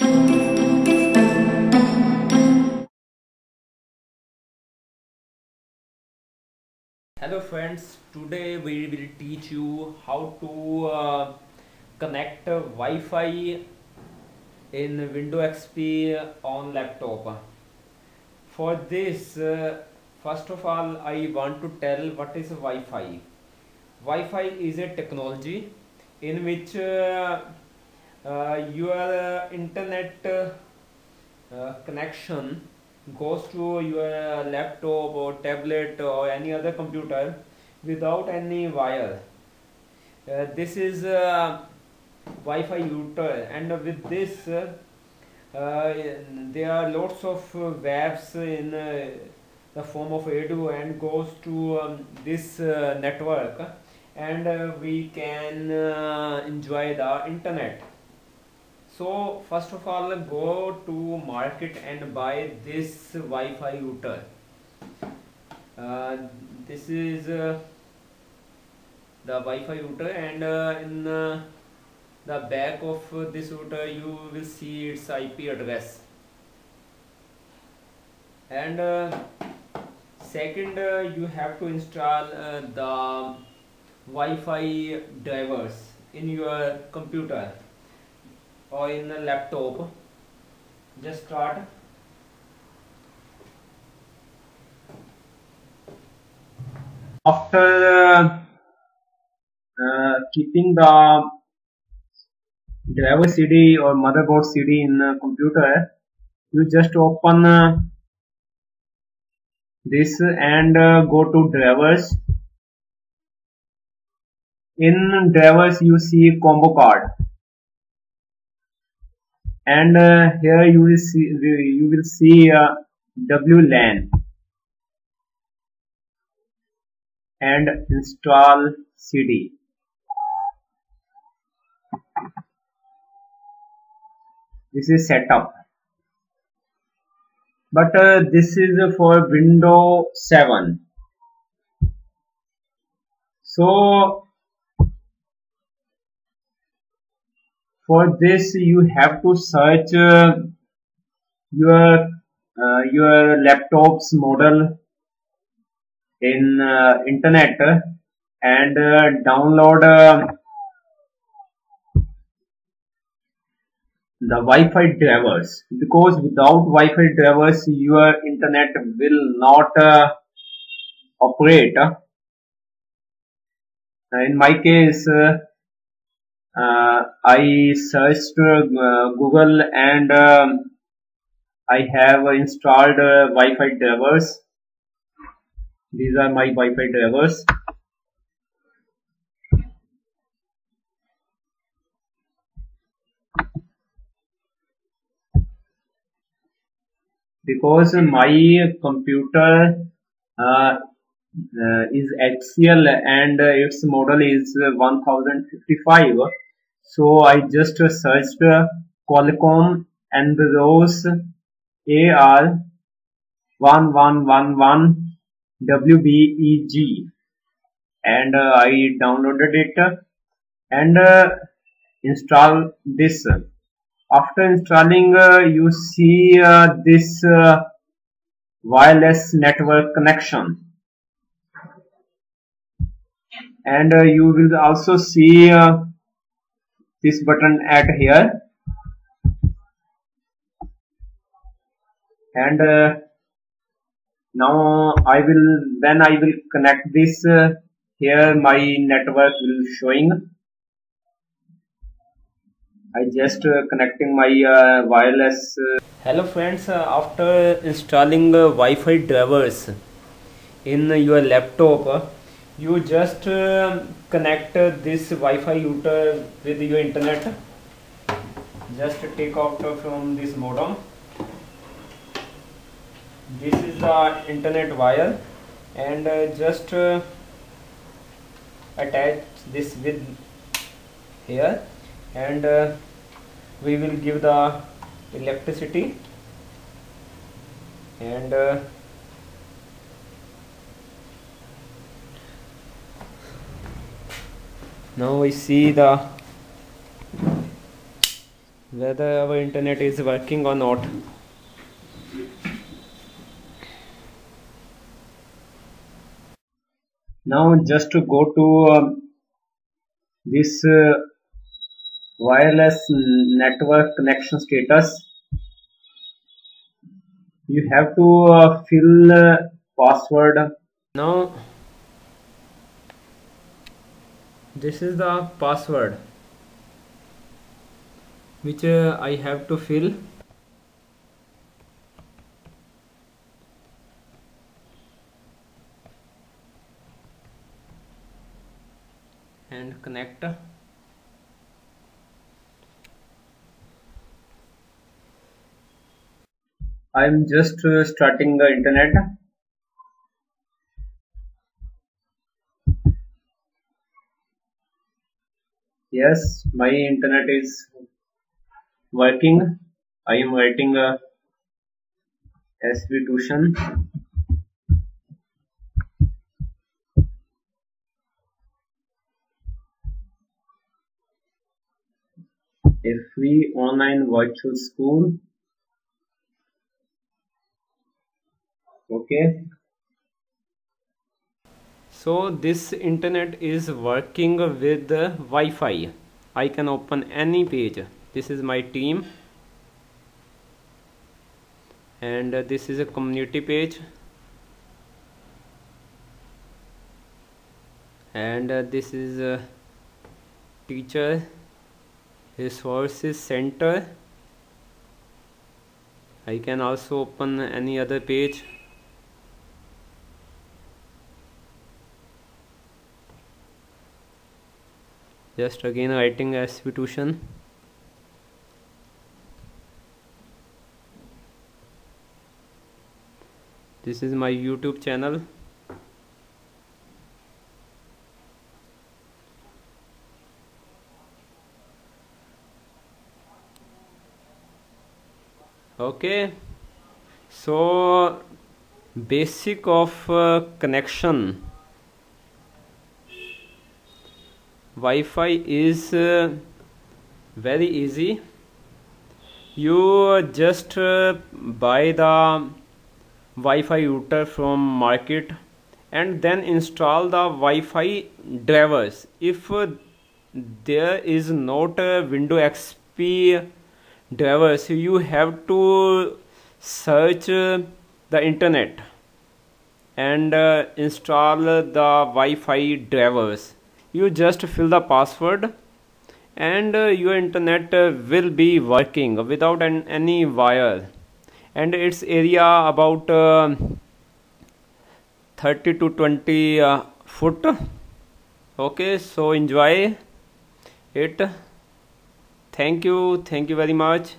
hello friends today we will teach you how to uh, connect Wi-Fi in Windows XP on laptop. For this uh, first of all I want to tell what is Wi-Fi. Wi-Fi is a technology in which uh, your internet uh, connection goes to your laptop or tablet or any other computer without any wire. Uh, this is uh, Wi-Fi router and with this uh, uh, there are lots of uh, webs in uh, the form of Edu and goes to um, this uh, network and uh, we can uh, enjoy the internet so first of all go to market and buy this Wi-Fi router. Uh, this is uh, the Wi-Fi router and uh, in uh, the back of this router you will see its IP address. And uh, second uh, you have to install the Wi-Fi drivers in your computer or in a laptop. Just start. After uh, uh, keeping the driver CD or motherboard CD in the computer you just open uh, this and uh, go to drivers. In drivers you see combo card and uh, here you will see you will see uh, WLAN and install CD. This is setup. But uh, this is for Windows 7. So for this you have to search uh, your uh, your laptop's model in uh, internet and uh, download uh, the Wi-Fi drivers because without Wi-Fi drivers your internet will not uh, operate. In my case, I searched uh, Google and um, I have installed uh, Wi-Fi drivers. These are my Wi-Fi drivers. Because my computer uh, uh, is HCL and uh, its model is 1055 so I just searched Qualcomm and those AR 1111 WBEG and uh, I downloaded it and uh, install this. After installing uh, you see uh, this uh, wireless network connection and uh, you will also see this button at here. And now I will then I will connect this uh, here my network will showing. I just uh, connecting my uh, wireless hello friends after installing Wi-Fi drivers in your laptop you just connect this Wi-Fi router with your internet. Just take out from this modem. This is the internet wire and uh, just uh, attach this with here and uh, we will give the electricity and now we see the whether our internet is working or not. Now just to go to um, this uh, wireless network connection status. You have to uh, fill uh, password. Now this is the password which uh, I have to fill. And connect. I'm just uh, starting the internet yes my internet is working. I am writing a SV tuition. A free online virtual school. Okay so this internet is working with Wi-Fi. I can open any page. This is my team. And uh, this is a community page. And uh, this is a teacher resources center. I can also open any other page just again writing SV tuition this is my youtube channel. Okay. So basic of uh, connection Wi-Fi is uh, very easy. You just uh, buy the Wi-Fi router from market and then install the Wi-Fi drivers. If uh, there is not a Windows XP drivers you have to search uh, the internet and uh, install the Wi-Fi drivers you just fill the password and uh, your internet uh, will be working without an, any wire. And its area about uh, 30 to 20 uh, foot. Okay so enjoy it. Thank you. Thank you very much